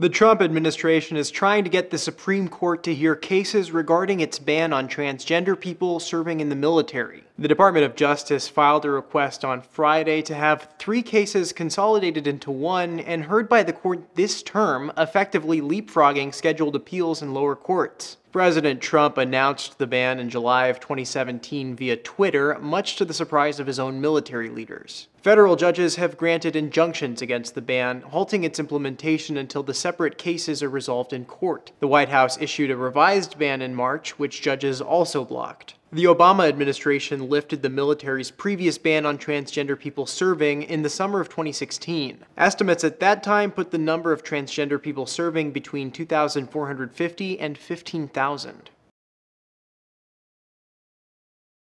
The Trump administration is trying to get the Supreme Court to hear cases regarding its ban on transgender people serving in the military. The Department of Justice filed a request on Friday to have three cases consolidated into one and heard by the court this term, effectively leapfrogging scheduled appeals in lower courts. President Trump announced the ban in July of 2017 via Twitter, much to the surprise of his own military leaders. Federal judges have granted injunctions against the ban, halting its implementation until the separate cases are resolved in court. The White House issued a revised ban in March, which judges also blocked. The Obama administration lifted the military's previous ban on transgender people serving in the summer of 2016. Estimates at that time put the number of transgender people serving between 2,450 and 15,000.